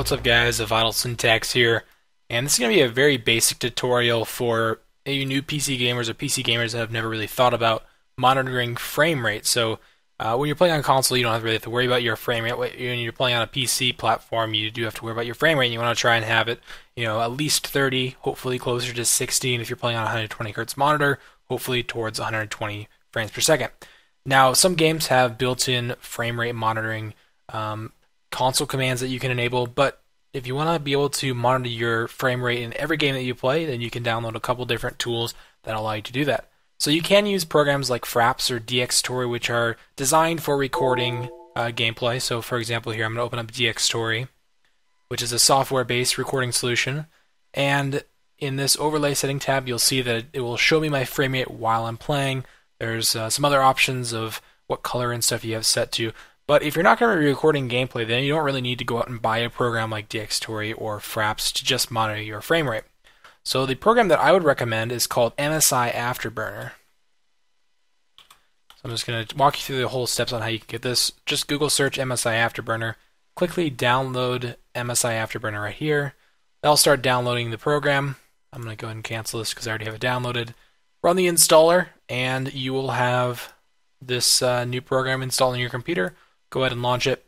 What's up guys, The Vital Syntax here, and this is going to be a very basic tutorial for maybe new PC gamers or PC gamers that have never really thought about monitoring frame rate. So uh, when you're playing on console, you don't have really have to worry about your frame rate. When you're playing on a PC platform, you do have to worry about your frame rate. And you want to try and have it, you know, at least 30, hopefully closer to 60. And if you're playing on a 120 hertz monitor, hopefully towards 120 frames per second. Now, some games have built-in frame rate monitoring um, console commands that you can enable, but if you want to be able to monitor your frame rate in every game that you play, then you can download a couple different tools that allow you to do that. So you can use programs like Fraps or Dxtory, which are designed for recording uh, gameplay. So, for example, here I'm going to open up Dxtory, which is a software-based recording solution, and in this overlay setting tab, you'll see that it will show me my frame rate while I'm playing. There's uh, some other options of what color and stuff you have set to. But if you're not going to be recording gameplay, then you don't really need to go out and buy a program like Dxtory or Fraps to just monitor your frame rate. So the program that I would recommend is called MSI Afterburner. So I'm just going to walk you through the whole steps on how you can get this. Just Google search MSI Afterburner. Quickly download MSI Afterburner right here. That'll start downloading the program. I'm going to go ahead and cancel this because I already have it downloaded. Run the installer, and you will have this uh, new program installed on your computer go ahead and launch it.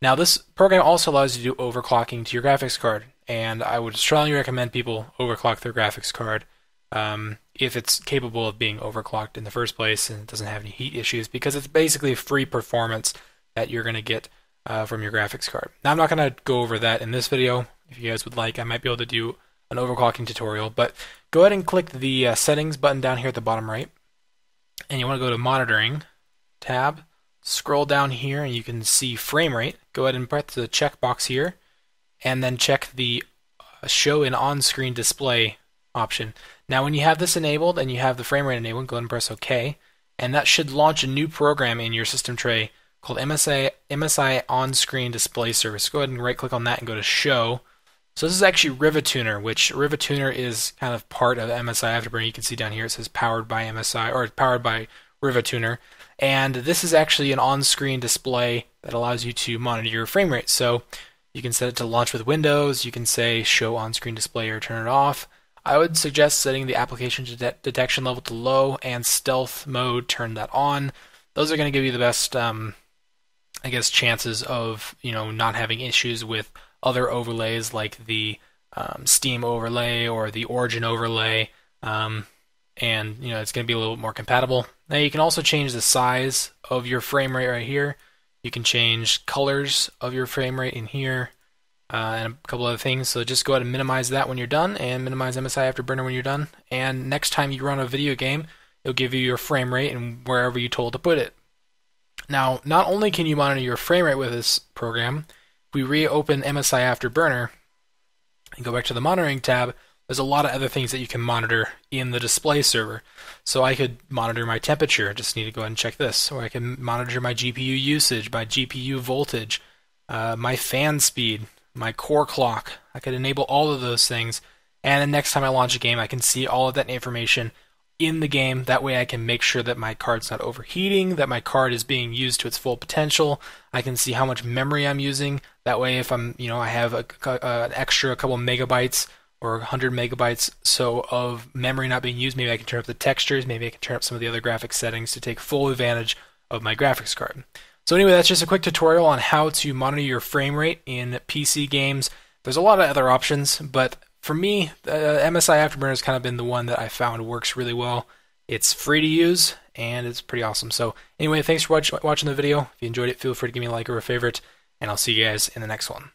Now, this program also allows you to do overclocking to your graphics card, and I would strongly recommend people overclock their graphics card um, if it's capable of being overclocked in the first place and it doesn't have any heat issues, because it's basically free performance that you're going to get uh, from your graphics card. Now, I'm not going to go over that in this video. If you guys would like, I might be able to do an overclocking tutorial, but go ahead and click the uh, settings button down here at the bottom right, and you want to go to monitoring tab Scroll down here and you can see frame rate. Go ahead and press the checkbox here and then check the uh, show in on-screen display option. Now when you have this enabled and you have the frame rate enabled, go ahead and press OK and that should launch a new program in your system tray called MSI MSI on-screen display service. Go ahead and right click on that and go to show. So this is actually Rivatuner, which Rivatuner is kind of part of MSI Afterburner. You can see down here it says powered by MSI or powered by Rivatuner. And this is actually an on-screen display that allows you to monitor your frame rate. So you can set it to launch with Windows. You can say show on-screen display or turn it off. I would suggest setting the application det- detection level to low and stealth mode. Turn that on. Those are going to give you the best, um, I guess, chances of you know not having issues with other overlays like the um, Steam overlay or the Origin overlay. Um, and you know it's going to be a little more compatible. Now you can also change the size of your frame rate right here. You can change colors of your frame rate in here, uh, and a couple other things. So just go ahead and minimize that when you're done, and minimize MSI Afterburner when you're done. And next time you run a video game, it'll give you your frame rate and wherever you told to put it. Now, not only can you monitor your frame rate with this program, we reopen MSI Afterburner and go back to the monitoring tab, there's a lot of other things that you can monitor in the display server. So I could monitor my temperature, just need to go ahead and check this. Or I can monitor my GPU usage, my GPU voltage, uh, my fan speed, my core clock. I could enable all of those things. And the next time I launch a game, I can see all of that information in the game. That way I can make sure that my card's not overheating, that my card is being used to its full potential. I can see how much memory I'm using. That way if I'm, you know, I have a, a, an extra couple megabytes or 100 megabytes so of memory not being used. Maybe I can turn up the textures. Maybe I can turn up some of the other graphics settings to take full advantage of my graphics card. So anyway, that's just a quick tutorial on how to monitor your frame rate in PC games. There's a lot of other options, but for me, uh, MSI Afterburner has kind of been the one that I found works really well. It's free to use and it's pretty awesome. So anyway, thanks for watch- watching the video. If you enjoyed it, feel free to give me a like or a favorite, and I'll see you guys in the next one.